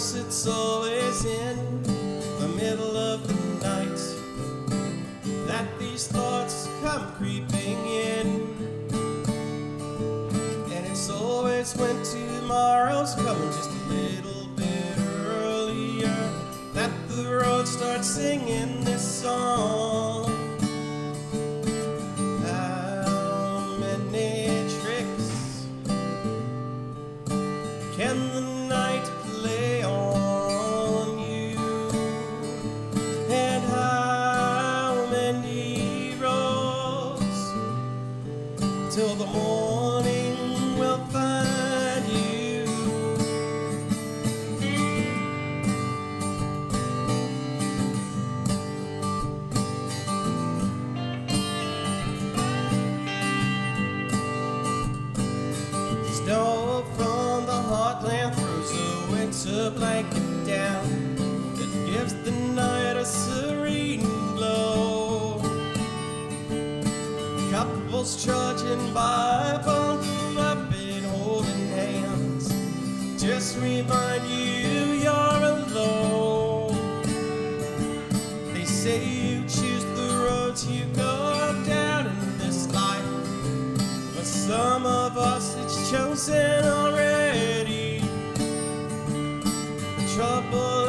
course it's always in the middle of the night that these thoughts come creeping in. And it's always when tomorrow's coming just a little bit earlier that the road starts singing. A blanket down that gives the night a serene glow. Couples trudging by upon flapping, holding hands. Just remind you you're alone. They say you choose the roads you go down in this life, but some of us it's chosen already trouble.